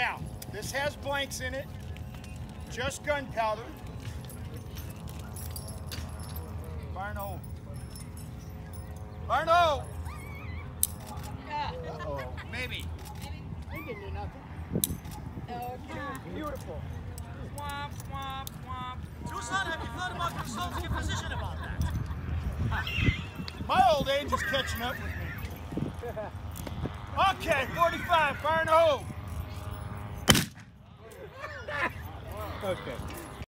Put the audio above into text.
Now, this has blanks in it, just gunpowder. Fire in the hole. Fire in the hole. Uh-oh. Maybe. Ain't getting you nothing. Okay. Beautiful. Womp, womp, womp. Tucson, have you thought about consulting a physician about that? My old age is catching up with me. Okay, 45, fire in the hole. Okay.